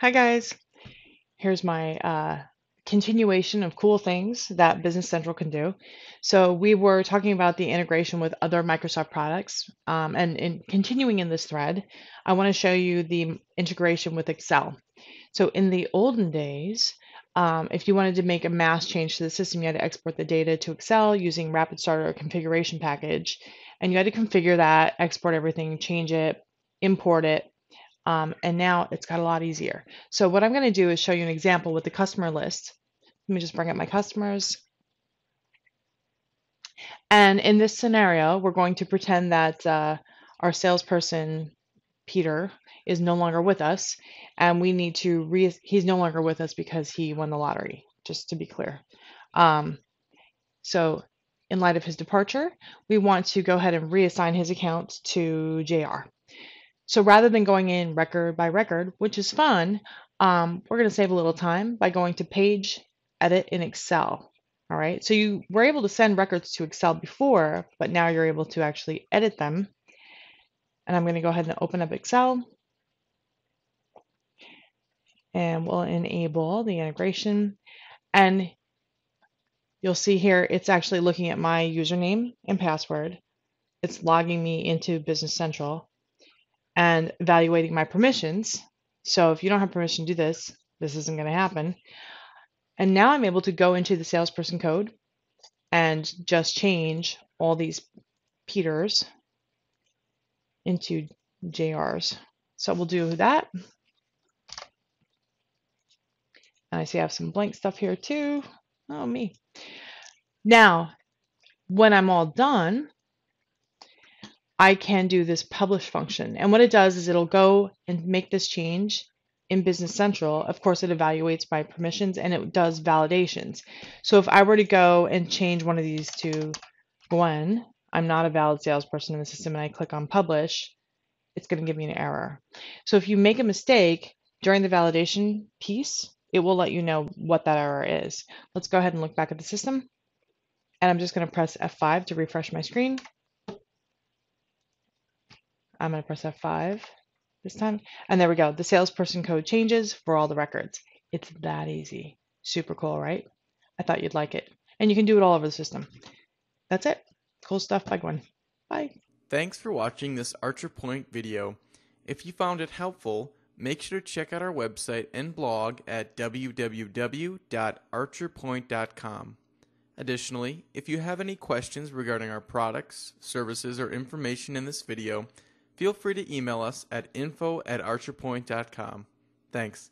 Hi guys. Here's my uh, continuation of cool things that Business Central can do. So we were talking about the integration with other Microsoft products, um, and in continuing in this thread, I want to show you the integration with Excel. So in the olden days, um, if you wanted to make a mass change to the system, you had to export the data to Excel using Rapid Starter configuration package, and you had to configure that, export everything, change it, import it, um, and now it's got a lot easier. So what I'm going to do is show you an example with the customer list. Let me just bring up my customers. And in this scenario, we're going to pretend that uh, our salesperson, Peter, is no longer with us. And we need to, re he's no longer with us because he won the lottery, just to be clear. Um, so in light of his departure, we want to go ahead and reassign his account to JR. So rather than going in record by record, which is fun, um, we're going to save a little time by going to page edit in Excel. All right, so you were able to send records to Excel before, but now you're able to actually edit them. And I'm going to go ahead and open up Excel. And we'll enable the integration. And you'll see here, it's actually looking at my username and password. It's logging me into Business Central and evaluating my permissions. So if you don't have permission to do this, this isn't going to happen. And now I'm able to go into the salesperson code and just change all these Peters into JRs. So we'll do that. And I see I have some blank stuff here too. Oh, me. Now, when I'm all done, I can do this publish function. And what it does is it'll go and make this change in Business Central. Of course, it evaluates my permissions and it does validations. So if I were to go and change one of these to Gwen, I'm not a valid salesperson in the system, and I click on publish, it's going to give me an error. So if you make a mistake during the validation piece, it will let you know what that error is. Let's go ahead and look back at the system. And I'm just going to press F5 to refresh my screen. I'm going to press F5 this time. And there we go. The salesperson code changes for all the records. It's that easy. Super cool, right? I thought you'd like it. And you can do it all over the system. That's it. Cool stuff by Gwen. Bye. Thanks for watching this ArcherPoint video. If you found it helpful, make sure to check out our website and blog at www.archerpoint.com. Additionally, if you have any questions regarding our products, services, or information in this video, feel free to email us at info at archerpoint.com. Thanks.